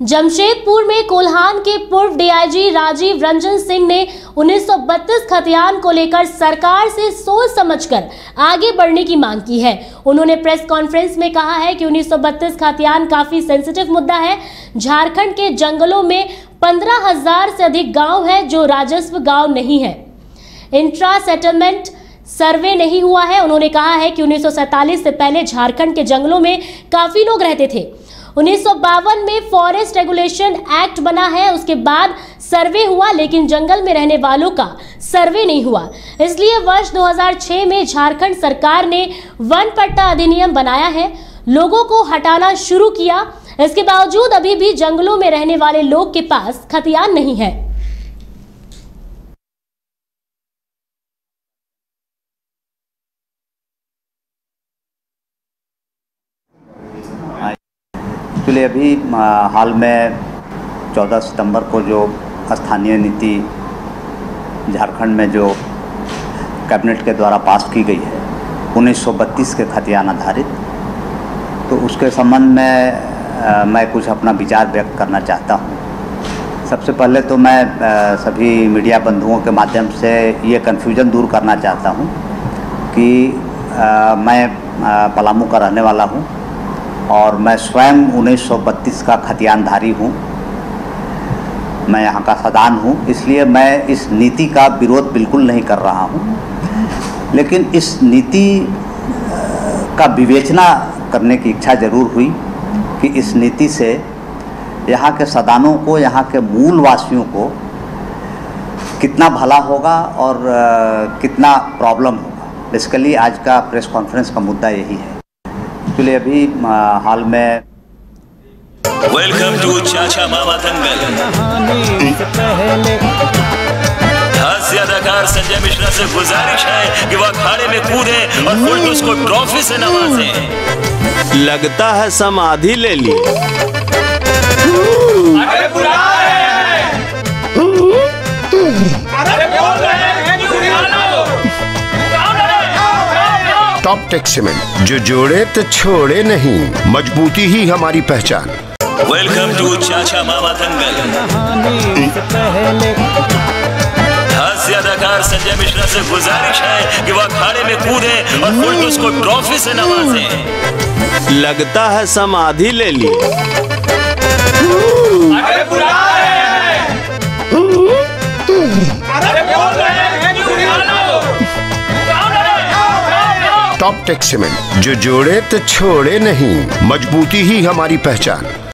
जमशेदपुर में कोल्हान के पूर्व डीआईजी राजीव रंजन सिंह ने 1932 खतियान को लेकर सरकार से सोच समझकर आगे बढ़ने की मांग की है। उन्होंने प्रेस कॉन्फ्रेंस में कहा है कि 1932 खतियान काफ़ी सेंसिटिव मुद्दा है। झारखंड के जंगलों में पंद्रह हज़ार से अधिक गाँव है जो राजस्व गाँव नहीं है। इंट्रा सेटलमेंट सर्वे नहीं हुआ है। उन्होंने कहा है कि उन्नीस सौ सैंतालीस से पहले झारखंड के जंगलों में काफ़ी लोग रहते थे। उन्नीस सौ बावन में फॉरेस्ट रेगुलेशन एक्ट बना है, उसके बाद सर्वे हुआ, लेकिन जंगल में रहने वालों का सर्वे नहीं हुआ। इसलिए वर्ष 2006 में झारखंड सरकार ने वन पट्टा अधिनियम बनाया है। लोगों को हटाना शुरू किया। इसके बावजूद अभी भी जंगलों में रहने वाले लोग के पास खतियान नहीं है। एक्चुअली अभी हाल में 14 सितंबर को जो स्थानीय नीति झारखंड में जो कैबिनेट के द्वारा पास की गई है 1932 के खतियान आधारित तो उसके संबंध में आ, मैं कुछ अपना विचार व्यक्त करना चाहता हूँ। सबसे पहले तो मैं आ, सभी मीडिया बंधुओं के माध्यम से ये कन्फ्यूज़न दूर करना चाहता हूँ कि आ, मैं पलामू का रहने वाला हूँ। और मैं स्वयं 1932 का खतियानधारी हूँ। मैं यहाँ का सदान हूँ, इसलिए मैं इस नीति का विरोध बिल्कुल नहीं कर रहा हूँ। लेकिन इस नीति का विवेचना करने की इच्छा ज़रूर हुई कि इस नीति से यहाँ के सदानों को, यहाँ के मूल वासियों को कितना भला होगा और कितना प्रॉब्लम होगा। बेसिकली आज का प्रेस कॉन्फ्रेंस का मुद्दा यही है। एक्चुअली अभी हाल में। वेलकम टू चाचा मामा दंगल हास्य अदाकार संजय मिश्रा से गुजारिश है कि वह अखाड़े में कूदे और फुलटूस को ट्रॉफी से नवाजे। लगता है समाधि ले ली। Top tech cement. जो जोड़े तो छोड़े नहीं। मजबूती ही हमारी पहचान। वेलकम टू चाचा मामा दंगल हास्य अदाकार संजय मिश्रा से गुजारिश है कि वह अखाड़े में कूदे और फुलटूस को ट्रॉफी से नवाजे। लगता है समाधि ले ली। अरे बुला टॉप टेक सीमेंट जो जोड़े तो छोड़े नहीं। मजबूती ही हमारी पहचान।